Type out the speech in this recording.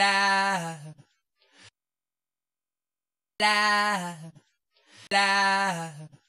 la la la